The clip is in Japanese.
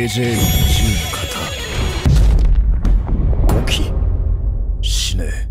JJ の銃の型5機死ね